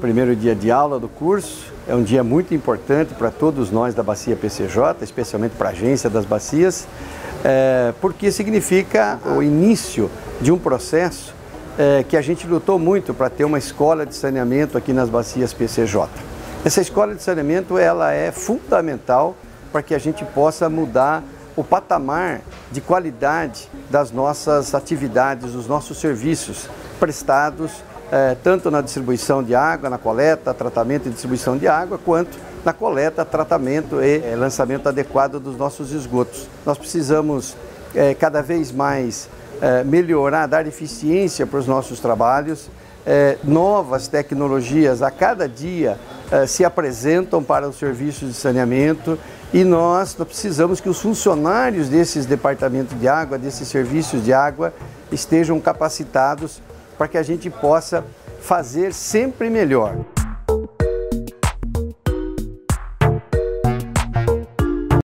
Primeiro dia de aula do curso, é um dia muito importante para todos nós da Bacia PCJ, especialmente para a agência das bacias, é, porque significa o início de um processo é, que a gente lutou muito para ter uma escola de saneamento aqui nas bacias PCJ. Essa escola de saneamento ela é fundamental para que a gente possa mudar o patamar de qualidade das nossas atividades, dos nossos serviços prestados, eh, tanto na distribuição de água, na coleta, tratamento e distribuição de água, quanto na coleta, tratamento e eh, lançamento adequado dos nossos esgotos. Nós precisamos eh, cada vez mais melhorar, dar eficiência para os nossos trabalhos, novas tecnologias a cada dia se apresentam para os serviços de saneamento e nós, nós precisamos que os funcionários desses departamentos de água, desses serviços de água, estejam capacitados para que a gente possa fazer sempre melhor.